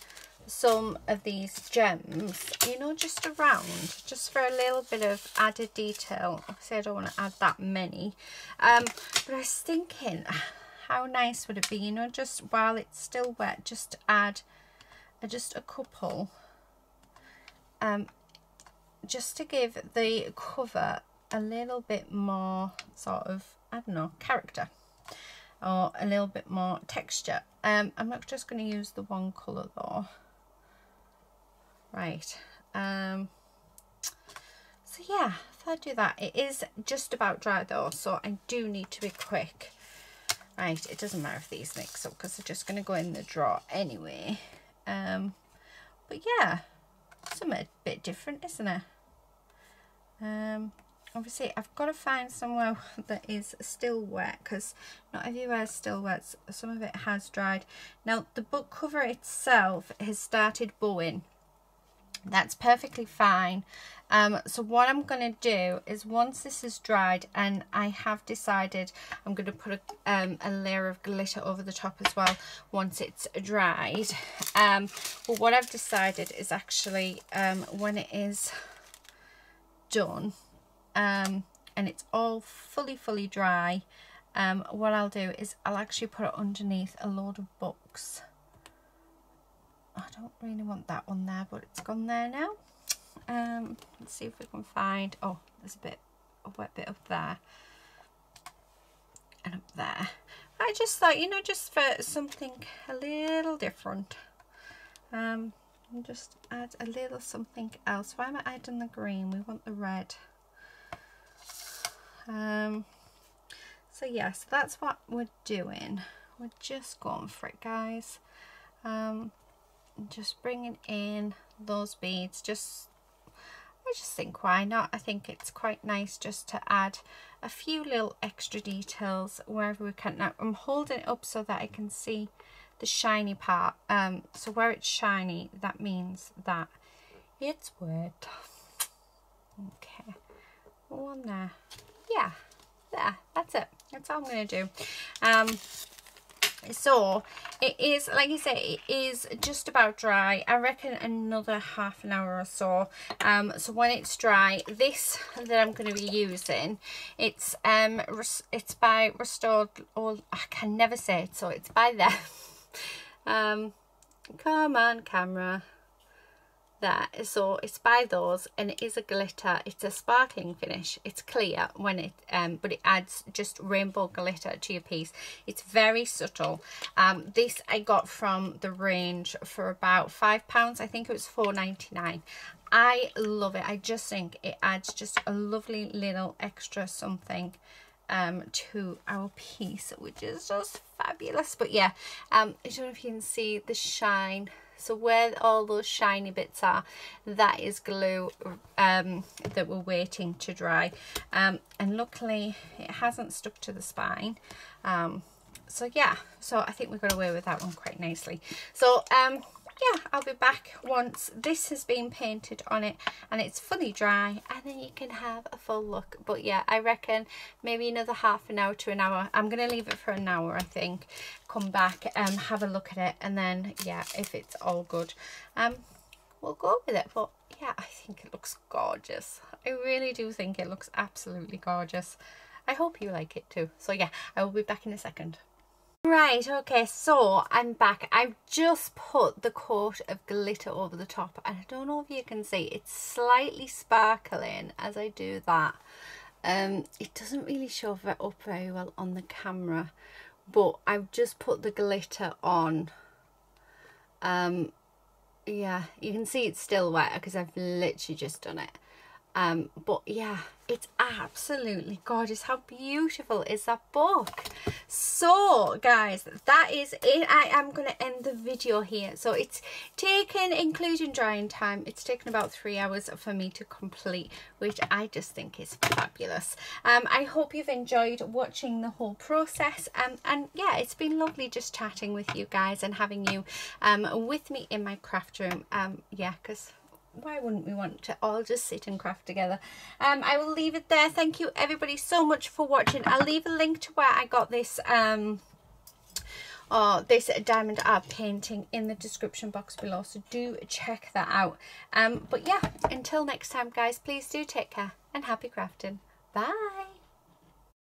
some of these gems you know just around just for a little bit of added detail? Obviously I don't want to add that many. Um, but I was thinking how nice would it be, you know, just while it's still wet, just add are just a couple um, just to give the cover a little bit more sort of, I don't know, character or a little bit more texture. Um, I'm not just going to use the one colour though. Right. Um, so yeah, if I do that, it is just about dry though, so I do need to be quick. Right, it doesn't matter if these mix up because they're just going to go in the drawer anyway. Um, but yeah, something a bit different, isn't it? Um, obviously, I've got to find somewhere [laughs] that is still wet because not everywhere is still wet. Some of it has dried. Now, the book cover itself has started bowing that's perfectly fine. Um, so what I'm going to do is once this is dried and I have decided I'm going to put a, um, a layer of glitter over the top as well once it's dried. Um, but what I've decided is actually um, when it is done um, and it's all fully fully dry um, what I'll do is I'll actually put it underneath a load of books I don't really want that one there, but it's gone there now. Um, let's see if we can find, oh, there's a bit, a wet bit up there and up there. I just thought, you know, just for something a little different, um, just add a little something else. Why am I adding the green? We want the red. Um, so yes, yeah, so that's what we're doing. We're just going for it, guys. Um, just bringing in those beads just I just think why not? I think it's quite nice just to add a few little extra details wherever we can. Now I'm holding it up so that I can see the shiny part. Um so where it's shiny that means that it's wet okay one there. Yeah there that's it. That's all I'm gonna do. Um so it is like I say it is just about dry. I reckon another half an hour or so. Um so when it's dry this that I'm going to be using it's um it's by restored all I can never say it so it's by them. [laughs] Um come on camera there so it's by those and it is a glitter it's a sparkling finish it's clear when it um but it adds just rainbow glitter to your piece. It's very subtle. Um this i got from the range for about five pounds i think it was 4.99 i love it i just think it adds just a lovely little extra something um to our piece which is just fabulous. But yeah um i don't know if you can see the shine so where all those shiny bits are that is glue um, that we're waiting to dry. Um, and luckily it hasn't stuck to the spine. Um, so yeah so I think we got away with that one quite nicely. So um yeah, I'll be back once this has been painted on it and it's fully dry and then you can have a full look. But yeah, I reckon maybe another half an hour to an hour. I'm to leave it for an hour, I think. Come back and um, have a look at it and then, yeah, if it's all good, um, we'll go with it. But yeah, I think it looks gorgeous. I really do think it looks absolutely gorgeous. I hope you like it too. So yeah, I will be back in a second. Right, okay, so I'm back. I've just put the coat of glitter over the top and I don't know if you can see, it's slightly sparkling as I do that. Um, it doesn't really show up very well on the camera, but I've just put the glitter on. Um, yeah, you can see it's still wet because I've literally just done it. Um, but yeah, it's absolutely gorgeous. How beautiful is that book? So, guys, that is it. I am going to end the video here. So, it's taken, including drying time, it's taken about three hours for me to complete, which I just think is fabulous. Um, I hope you've enjoyed watching the whole process. Um, and yeah, it's been lovely just chatting with you guys and having you um, with me in my craft room. Um, yeah, because why wouldn't we want to all just sit and craft together? Um i will leave it there. Thank you everybody so much for watching. I'll leave a link to where i got this um or this diamond art painting in the description box below so do check that out. Um but yeah until next time guys please do take care and happy crafting. Bye